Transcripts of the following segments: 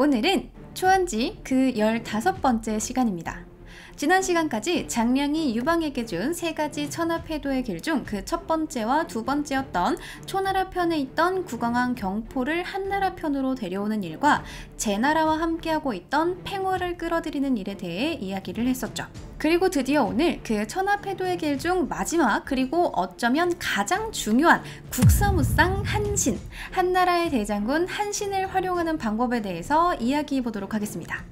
오늘은 초안지 그 15번째 시간입니다. 지난 시간까지 장량이 유방에게 준 세 가지 천하패도의 길 중 그 첫 번째와 두 번째였던 초나라 편에 있던 국왕왕 경포를 한나라 편으로 데려오는 일과 제나라와 함께하고 있던 팽월을 끌어들이는 일에 대해 이야기를 했었죠. 그리고 드디어 오늘 그 천하패도의 길 중 마지막 그리고 어쩌면 가장 중요한 국사무상 한신, 한나라의 대장군 한신을 활용하는 방법에 대해서 이야기해 보도록 하겠습니다.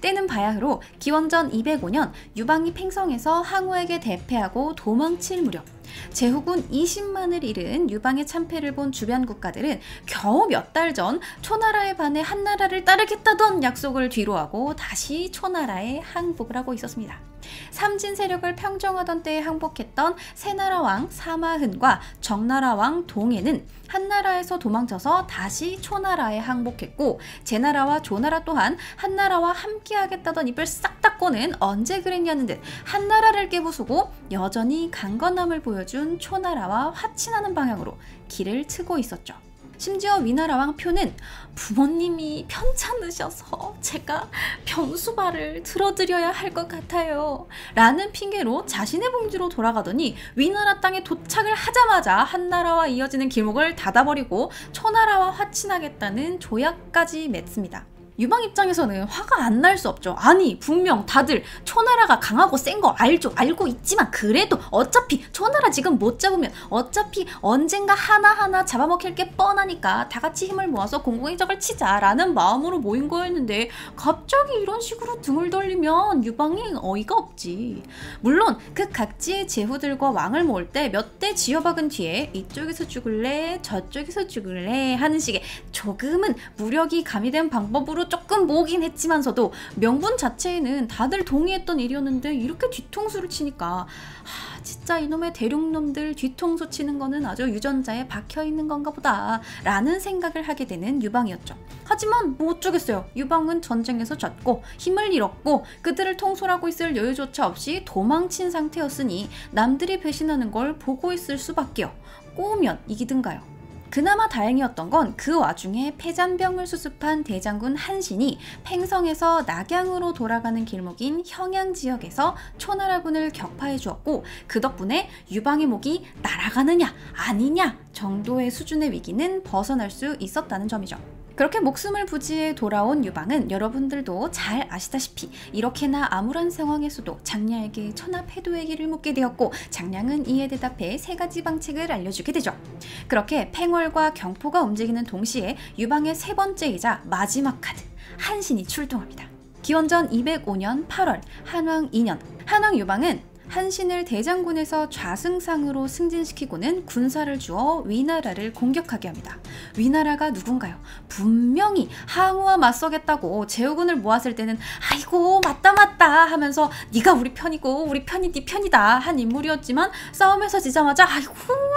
때는 바야흐로 기원전 205년 유방이 팽성에서 항우에게 대패하고 도망칠 무렵 제후군 20만을 잃은 유방의 참패를 본 주변 국가들은 겨우 몇 달 전 초나라에 반해 한나라를 따르겠다던 약속을 뒤로하고 다시 초나라에 항복을 하고 있었습니다. 삼진 세력을 평정하던 때에 항복했던 새나라 왕 사마흔과 정나라 왕 동해는 한나라에서 도망쳐서 다시 초나라에 항복했고 제나라와 조나라 또한 한나라와 함께하겠다던 입을 싹 닫고는 언제 그랬냐는 듯 한나라를 깨부수고 여전히 강건함을 보여준 초나라와 화친하는 방향으로 길을 트고 있었죠. 심지어 위나라 왕 표는 부모님이 편찮으셔서 제가 병수발을 들어드려야 할 것 같아요. 라는 핑계로 자신의 봉지로 돌아가더니 위나라 땅에 도착을 하자마자 한나라와 이어지는 길목을 닫아버리고 초나라와 화친하겠다는 조약까지 맺습니다. 유방 입장에서는 화가 안 날 수 없죠. 아니 분명 다들 초나라가 강하고 센 거 알죠. 알고 있지만 그래도 어차피 초나라 지금 못 잡으면 어차피 언젠가 하나하나 잡아먹힐 게 뻔하니까 다 같이 힘을 모아서 공공의 적을 치자라는 마음으로 모인 거였는데 갑자기 이런 식으로 등을 돌리면 유방이 어이가 없지. 물론 그 각지의 제후들과 왕을 모을 때 몇 대 지어박은 뒤에 이쪽에서 죽을래 저쪽에서 죽을래 하는 식의 조금은 무력이 가미된 방법으로 조금 모으긴 했지만서도 명분 자체에는 다들 동의했던 일이었는데 이렇게 뒤통수를 치니까 하, 진짜 이놈의 대륙놈들 뒤통수 치는 거는 아주 유전자에 박혀 있는 건가 보다 라는 생각을 하게 되는 유방이었죠. 하지만 뭐 어쩌겠어요. 유방은 전쟁에서 졌고 힘을 잃었고 그들을 통솔하고 있을 여유조차 없이 도망친 상태였으니 남들이 배신하는 걸 보고 있을 수밖에요. 꼬우면 이기든가요. 그나마 다행이었던 건 그 와중에 폐잔병을 수습한 대장군 한신이 팽성에서 낙양으로 돌아가는 길목인 형양 지역에서 초나라군을 격파해 주었고 그 덕분에 유방의 목이 날아가느냐 아니냐 정도의 수준의 위기는 벗어날 수 있었다는 점이죠. 그렇게 목숨을 부지해 돌아온 유방은 여러분들도 잘 아시다시피 이렇게나 암울한 상황에서도 장량에게 천하패도의 길을 묻게 되었고 장량은 이에 대답해 세 가지 방책을 알려주게 되죠. 그렇게 팽월과 경포가 움직이는 동시에 유방의 세 번째이자 마지막 카드 한신이 출동합니다. 기원전 205년 8월 한왕 2년 한왕 유방은 한신을 대장군에서 좌승상으로 승진시키고는 군사를 주어 위나라를 공격하게 합니다. 위나라가 누군가요? 분명히 항우와 맞서겠다고 제후군을 모았을 때는 아이고 맞다 맞다 하면서 네가 우리 편이고 우리 편이 네 편이다 한 인물이었지만 싸움에서 지자마자 아이고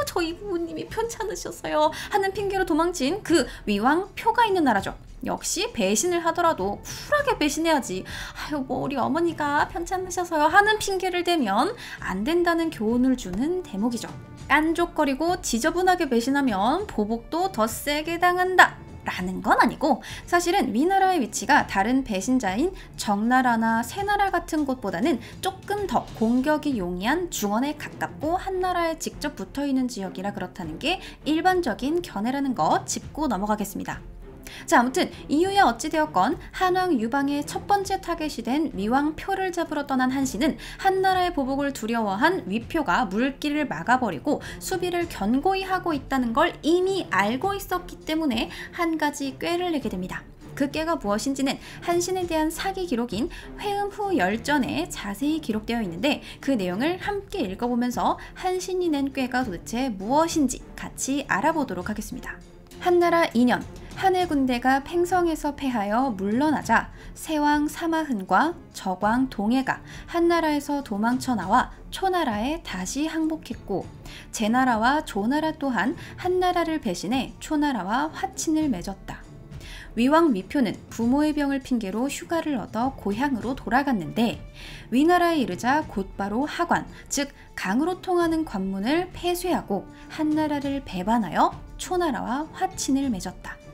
저희 부모님이 편찮으셨어요 하는 핑계로 도망친 그 위왕 표가 있는 나라죠. 역시 배신을 하더라도 쿨하게 배신해야지. 아유, 뭐 우리 어머니가 편찮으셔서요 하는 핑계를 대면 안 된다는 교훈을 주는 대목이죠. 깐족거리고 지저분하게 배신하면 보복도 더 세게 당한다. 라는 건 아니고 사실은 위나라의 위치가 다른 배신자인 정나라나 새나라 같은 곳보다는 조금 더 공격이 용이한 중원에 가깝고 한나라에 직접 붙어 있는 지역이라 그렇다는 게 일반적인 견해라는 거 짚고 넘어가겠습니다. 자 아무튼 이후에 어찌되었건 한왕 유방의 첫 번째 타겟이 된 위왕 표를 잡으러 떠난 한신은 한나라의 보복을 두려워한 위표가 물길을 막아버리고 수비를 견고히 하고 있다는 걸 이미 알고 있었기 때문에 한 가지 꾀를 내게 됩니다. 그 꾀가 무엇인지는 한신에 대한 사기 기록인 회음 후 열전에 자세히 기록되어 있는데 그 내용을 함께 읽어보면서 한신이 낸 꾀가 도대체 무엇인지 같이 알아보도록 하겠습니다. 한나라 2년 한해 군대가 팽성에서 패하여 물러나자 세왕 사마흔과 저광 동해가 한나라에서 도망쳐 나와 초나라에 다시 항복했고 제나라와 조나라 또한 한나라를 배신해 초나라와 화친을 맺었다. 위왕 미표는 부모의 병을 핑계로 휴가를 얻어 고향으로 돌아갔는데 위나라에 이르자 곧바로 하관, 즉 강으로 통하는 관문을 폐쇄하고 한나라를 배반하여 초나라와 화친을 맺었다.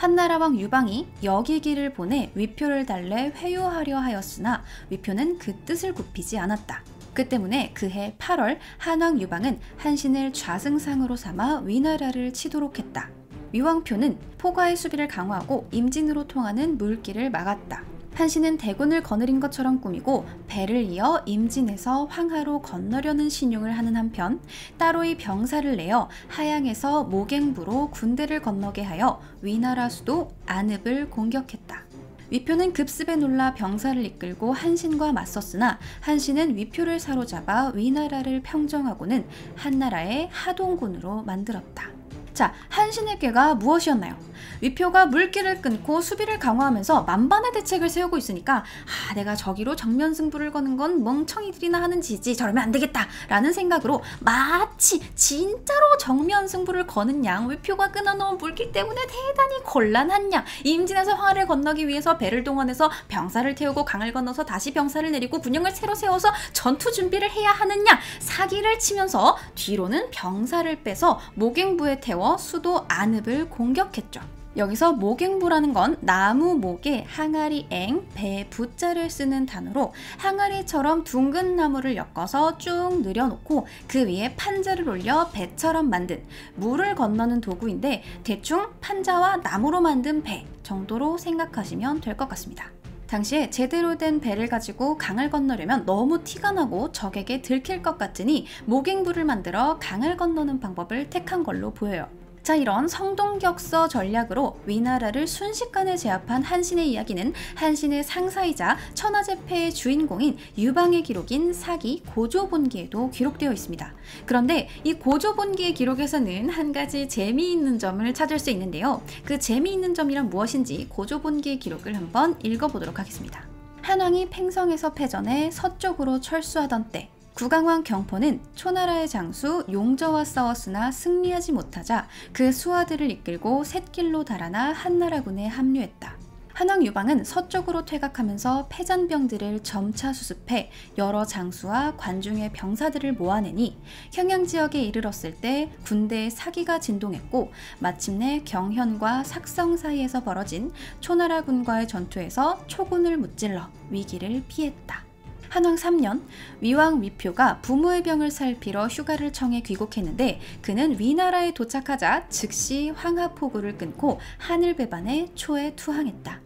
한나라 왕 유방이 여기기를 보내 위표를 달래 회유하려 하였으나 위표는 그 뜻을 굽히지 않았다. 그 때문에 그해 8월 한왕 유방은 한신을 좌승상으로 삼아 위나라를 치도록 했다. 위왕표는 포가의 수비를 강화하고 임진으로 통하는 물길을 막았다. 한신은 대군을 거느린 것처럼 꾸미고 배를 이어 임진에서 황하로 건너려는 신용을 하는 한편 따로이 병사를 내어 하양에서 모갱부로 군대를 건너게 하여 위나라 수도 안읍을 공격했다. 위표는 급습에 놀라 병사를 이끌고 한신과 맞섰으나 한신은 위표를 사로잡아 위나라를 평정하고는 한나라의 하동군으로 만들었다. 자, 한신의 꾀가 무엇이었나요? 위표가 물길을 끊고 수비를 강화하면서 만반의 대책을 세우고 있으니까 아, 내가 저기로 정면 승부를 거는 건 멍청이들이나 하는 지지 저러면 안 되겠다 라는 생각으로 마치 진짜로 정면 승부를 거는 양 위표가 끊어놓은 물길 때문에 대단히 곤란한 양 임진에서 황하를 건너기 위해서 배를 동원해서 병사를 태우고 강을 건너서 다시 병사를 내리고 군영을 새로 세워서 전투 준비를 해야 하는 양 사기를 치면서 뒤로는 병사를 빼서 모갱부에 태워 수도 안읍을 공격했죠. 여기서 모갱부라는 건 나무 목에 항아리 앵, 배 부자를 쓰는 단어로 항아리처럼 둥근 나무를 엮어서 쭉 늘여놓고 그 위에 판자를 올려 배처럼 만든 물을 건너는 도구인데 대충 판자와 나무로 만든 배 정도로 생각하시면 될 것 같습니다. 당시에 제대로 된 배를 가지고 강을 건너려면 너무 티가 나고 적에게 들킬 것 같으니 모갱부를 만들어 강을 건너는 방법을 택한 걸로 보여요. 자, 이런 성동격서 전략으로 위나라를 순식간에 제압한 한신의 이야기는 한신의 상사이자 천하제패의 주인공인 유방의 기록인 사기 고조본기에도 기록되어 있습니다. 그런데 이 고조본기의 기록에서는 한 가지 재미있는 점을 찾을 수 있는데요. 그 재미있는 점이란 무엇인지 고조본기의 기록을 한번 읽어보도록 하겠습니다. 한왕이 팽성에서 패전해 서쪽으로 철수하던 때 구강왕 경포는 초나라의 장수 용저와 싸웠으나 승리하지 못하자 그 수하들을 이끌고 샛길로 달아나 한나라군에 합류했다. 한왕 유방은 서쪽으로 퇴각하면서 패잔병들을 점차 수습해 여러 장수와 관중의 병사들을 모아내니 평양 지역에 이르렀을 때 군대의 사기가 진동했고 마침내 경현과 삭성 사이에서 벌어진 초나라군과의 전투에서 초군을 무찔러 위기를 피했다. 한왕 3년 위왕 위표가 부모의 병을 살피러 휴가를 청해 귀국했는데 그는 위나라에 도착하자 즉시 황하포구를 끊고 하늘 배반에 초에 투항했다.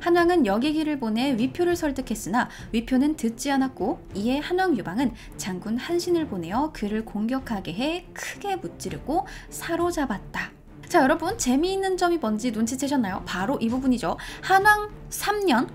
한왕은 여기기를 보내 위표를 설득했으나 위표는 듣지 않았고 이에 한왕 유방은 장군 한신을 보내어 그를 공격하게 해 크게 무찌르고 사로잡았다. 자 여러분 재미있는 점이 뭔지 눈치채셨나요? 바로 이 부분이죠. 한왕 3년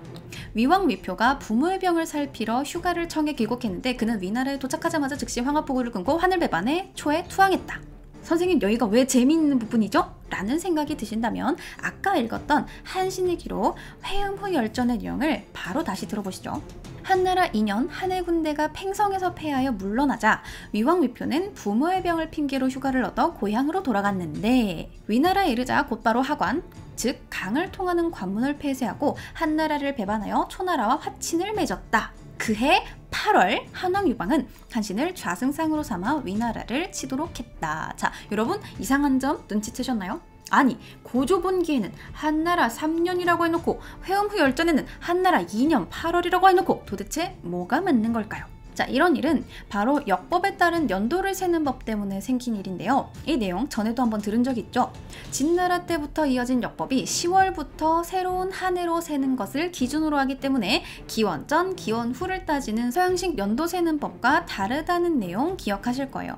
위왕 위표가 부모의 병을 살피러 휴가를 청해 귀국했는데 그는 위나라에 도착하자마자 즉시 황화포구를 끊고 하늘배반에 초에 투항했다. 선생님 여기가 왜 재미있는 부분이죠? 라는 생각이 드신다면 아까 읽었던 한신의 기록 회음 후 열전의 내용을 바로 다시 들어보시죠. 한나라 2년 한해 군대가 팽성에서 패하여 물러나자 위왕 위표는 부모의 병을 핑계로 휴가를 얻어 고향으로 돌아갔는데 위나라에 이르자 곧바로 하관 즉 강을 통하는 관문을 폐쇄하고 한나라를 배반하여 초나라와 화친을 맺었다. 그해 8월 한왕 유방은 한신을 좌승상으로 삼아 위나라를 치도록 했다. 자, 여러분 이상한 점 눈치채셨나요? 아니 고조본기에는 한나라 3년이라고 해놓고 회음 후 열전에는 한나라 2년 8월이라고 해놓고 도대체 뭐가 맞는 걸까요? 자, 이런 일은 바로 역법에 따른 연도를 세는 법 때문에 생긴 일인데요. 이 내용 전에도 한번 들은 적 있죠? 진나라 때부터 이어진 역법이 10월부터 새로운 한 해로 세는 것을 기준으로 하기 때문에 기원 전, 기원 후를 따지는 서양식 연도 세는 법과 다르다는 내용 기억하실 거예요.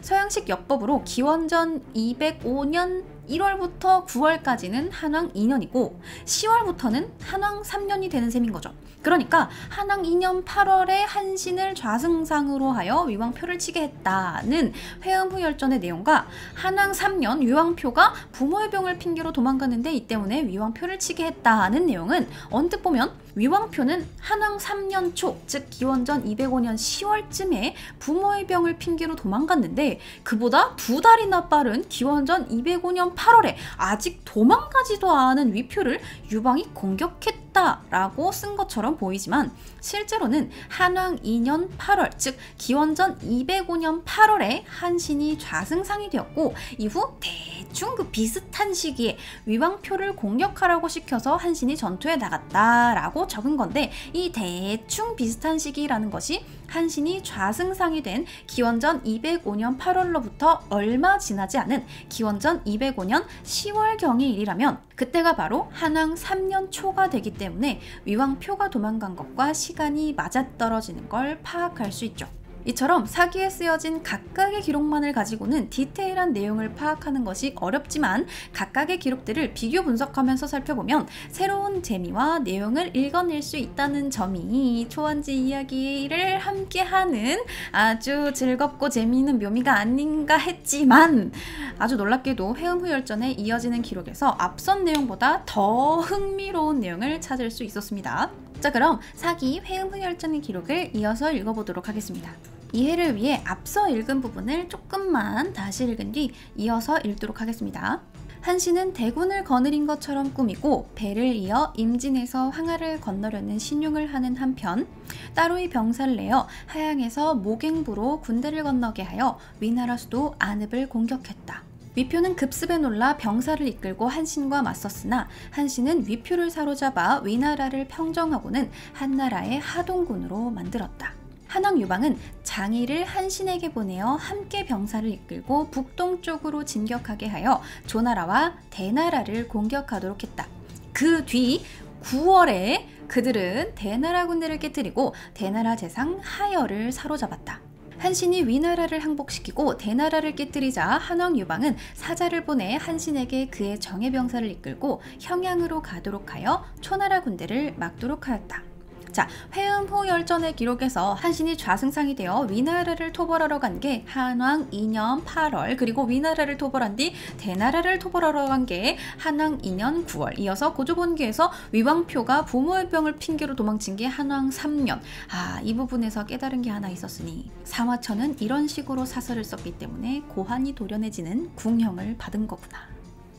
서양식 역법으로 기원전 205년 1월부터 9월까지는 한왕 2년이고 10월부터는 한왕 3년이 되는 셈인 거죠. 그러니까 한왕 2년 8월에 한신을 좌승상으로 하여 위왕표를 치게 했다는 회음후 열전의 내용과 한왕 3년 위왕표가 부모의 병을 핑계로 도망갔는데 이 때문에 위왕표를 치게 했다는 내용은 언뜻 보면 위왕표는 한왕 3년 초, 즉 기원전 205년 10월쯤에 부모의 병을 핑계로 도망갔는데 그보다 두 달이나 빠른 기원전 205년 8월에 아직 도망가지도 않은 위표를 유방이 공격했다 라고 쓴 것처럼 보이지만 실제로는 한왕 2년 8월 즉 기원전 205년 8월에 한신이 좌승상이 되었고 이후 대충 그 비슷한 시기에 위왕표를 공격하라고 시켜서 한신이 전투에 나갔다라고 적은 건데 이 대충 비슷한 시기라는 것이 한신이 좌승상이 된 기원전 205년 8월로부터 얼마 지나지 않은 기원전 205년 10월경의 일이라면 그때가 바로 한왕 3년 초가 되기 때문에 위왕표가 도망간 것과 시간이 맞아떨어지는 걸 파악할 수 있죠. 이처럼 사기에 쓰여진 각각의 기록만을 가지고는 디테일한 내용을 파악하는 것이 어렵지만 각각의 기록들을 비교 분석하면서 살펴보면 새로운 재미와 내용을 읽어낼 수 있다는 점이 초원지 이야기를 함께하는 아주 즐겁고 재미있는 묘미가 아닌가 했지만 아주 놀랍게도 해음 후열전에 이어지는 기록에서 앞선 내용보다 더 흥미로운 내용을 찾을 수 있었습니다. 자 그럼 사기 회음후열전의 기록을 이어서 읽어보도록 하겠습니다. 이해를 위해 앞서 읽은 부분을 조금만 다시 읽은 뒤 이어서 읽도록 하겠습니다. 한신은 대군을 거느린 것처럼 꾸미고 배를 이어 임진에서 황하를 건너려는 신용을 하는 한편 따로이 병사를 내어 하양에서 모갱부로 군대를 건너게 하여 위나라 수도 안읍을 공격했다. 위표는 급습에 놀라 병사를 이끌고 한신과 맞섰으나 한신은 위표를 사로잡아 위나라를 평정하고는 한나라의 하동군으로 만들었다. 한왕 유방은 장의를 한신에게 보내어 함께 병사를 이끌고 북동쪽으로 진격하게 하여 조나라와 대나라를 공격하도록 했다. 그 뒤 9월에 그들은 대나라 군대를 깨뜨리고 대나라 재상 하여를 사로잡았다. 한신이 위나라를 항복시키고 대나라를 깨뜨리자 한왕 유방은 사자를 보내 한신에게 그의 정예병사를 이끌고 형양으로 가도록 하여 초나라 군대를 막도록 하였다. 자, 회음호 열전의 기록에서 한신이 좌승상이 되어 위나라를 토벌하러 간 게 한왕 2년 8월 그리고 위나라를 토벌한 뒤 대나라를 토벌하러 간 게 한왕 2년 9월 이어서 고조본기에서 위왕표가 부모의 병을 핑계로 도망친 게 한왕 3년 아, 이 부분에서 깨달은 게 하나 있었으니 사마천은 이런 식으로 사설을 썼기 때문에 고환이 도련해지는 궁형을 받은 거구나.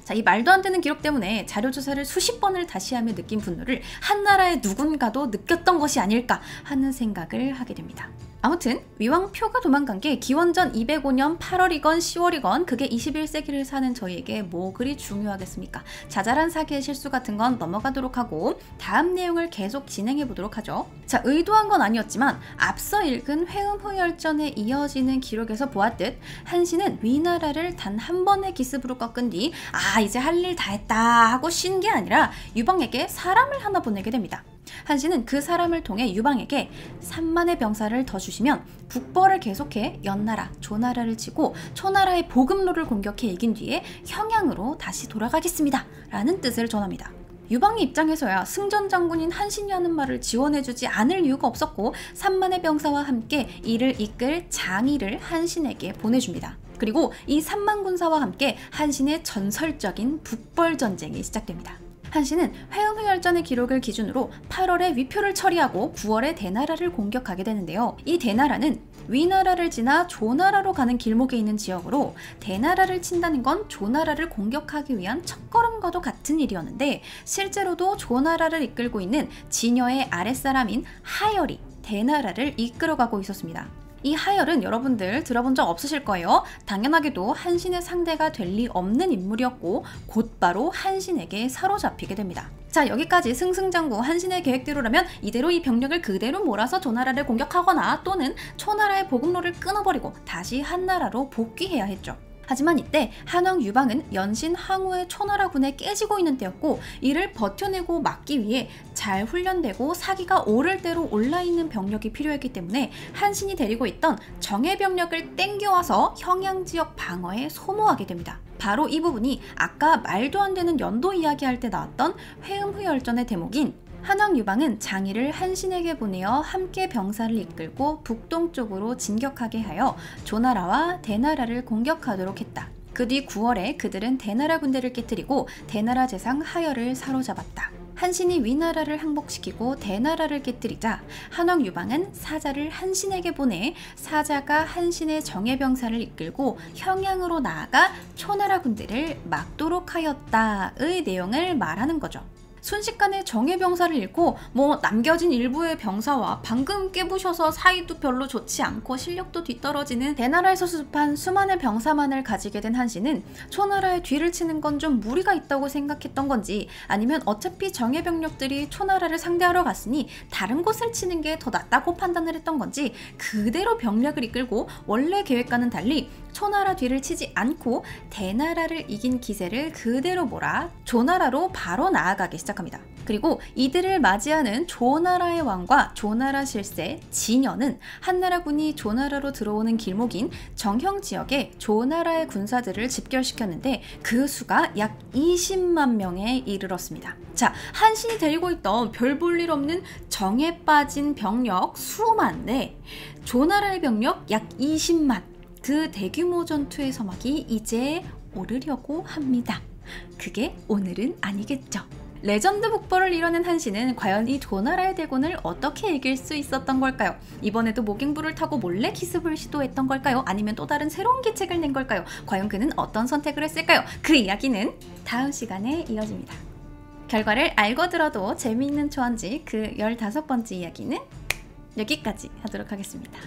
자, 이 말도 안 되는 기록 때문에 자료 조사를 수십 번을 다시 하며 느낀 분노를 한 나라의 누군가도 느꼈던 것이 아닐까 하는 생각을 하게 됩니다. 아무튼 위왕표가 도망간 게 기원전 205년 8월이건 10월이건 그게 21세기를 사는 저희에게 뭐 그리 중요하겠습니까? 자잘한 사기의 실수 같은 건 넘어가도록 하고 다음 내용을 계속 진행해 보도록 하죠. 자, 의도한 건 아니었지만 앞서 읽은 회음후열전에 이어지는 기록에서 보았듯 한신은 위나라를 단 한 번의 기습으로 꺾은 뒤 아, 이제 할 일 다 했다 하고 쉰 게 아니라 유방에게 사람을 하나 보내게 됩니다. 한신은 그 사람을 통해 유방에게 3만의 병사를 더 주시면 북벌을 계속해 연나라, 조나라를 치고 초나라의 보급로를 공격해 이긴 뒤에 형양으로 다시 돌아가겠습니다. 라는 뜻을 전합니다. 유방의 입장에서야 승전 장군인 한신이 하는 말을 지원해주지 않을 이유가 없었고 3만의 병사와 함께 이를 이끌 장의를 한신에게 보내줍니다. 그리고 이 3만 군사와 함께 한신의 전설적인 북벌 전쟁이 시작됩니다. 한신은 회음회열전의 기록을 기준으로 8월에 위표를 처리하고 9월에 대나라를 공격하게 되는데요. 이 대나라는 위나라를 지나 조나라로 가는 길목에 있는 지역으로 대나라를 친다는 건 조나라를 공격하기 위한 첫걸음과도 같은 일이었는데 실제로도 조나라를 이끌고 있는 진여의 아랫사람인 하열이 대나라를 이끌어가고 있었습니다. 이 하열은 여러분들 들어본 적 없으실 거예요. 당연하게도 한신의 상대가 될 리 없는 인물이었고 곧바로 한신에게 사로잡히게 됩니다. 자 여기까지 승승장구 한신의 계획대로라면 이대로 이 병력을 그대로 몰아서 조나라를 공격하거나 또는 초나라의 보급로를 끊어버리고 다시 한나라로 복귀해야 했죠. 하지만 이때 한왕 유방은 연신 항우의 초나라군에 깨지고 있는 때였고 이를 버텨내고 막기 위해 잘 훈련되고 사기가 오를 대로 올라있는 병력이 필요했기 때문에 한신이 데리고 있던 정예 병력을 땡겨와서 형양 지역 방어에 소모하게 됩니다. 바로 이 부분이 아까 말도 안 되는 연도 이야기할 때 나왔던 회음후열전의 대목인 한왕 유방은 장의를 한신에게 보내어 함께 병사를 이끌고 북동쪽으로 진격하게 하여 조나라와 대나라를 공격하도록 했다. 그 뒤 9월에 그들은 대나라 군대를 깨뜨리고 대나라 재상 하열을 사로잡았다. 한신이 위나라를 항복시키고 대나라를 깨뜨리자 한왕 유방은 사자를 한신에게 보내 사자가 한신의 정예병사를 이끌고 평양으로 나아가 초나라 군대를 막도록 하였다의 내용을 말하는 거죠. 순식간에 정예 병사를 잃고 뭐 남겨진 일부의 병사와 방금 깨부셔서 사이도 별로 좋지 않고 실력도 뒤떨어지는 대나라에서 수습한 수많은 병사만을 가지게 된 한씨는 초나라의 뒤를 치는 건 좀 무리가 있다고 생각했던 건지 아니면 어차피 정예 병력들이 초나라를 상대하러 갔으니 다른 곳을 치는 게 더 낫다고 판단을 했던 건지 그대로 병력을 이끌고 원래 계획과는 달리 초나라 뒤를 치지 않고 대나라를 이긴 기세를 그대로 몰아 조나라로 바로 나아가기 시작합니다. 그리고 이들을 맞이하는 조나라의 왕과 조나라 실세 진여는 한나라군이 조나라로 들어오는 길목인 정형 지역에 조나라의 군사들을 집결시켰는데 그 수가 약 20만 명에 이르렀습니다. 자, 한신이 데리고 있던 별 볼 일 없는 정예 빠진 병력 수만데 조나라의 병력 약 20만 그 대규모 전투의 서막이 이제 오르려고 합니다. 그게 오늘은 아니겠죠. 레전드 북벌을 이뤄낸 한신은 과연 이 조나라의 대군을 어떻게 이길 수 있었던 걸까요? 이번에도 목행부를 타고 몰래 기습을 시도했던 걸까요? 아니면 또 다른 새로운 계책을 낸 걸까요? 과연 그는 어떤 선택을 했을까요? 그 이야기는 다음 시간에 이어집니다. 결과를 알고 들어도 재미있는 초안지 그 15번째 이야기는 여기까지 하도록 하겠습니다.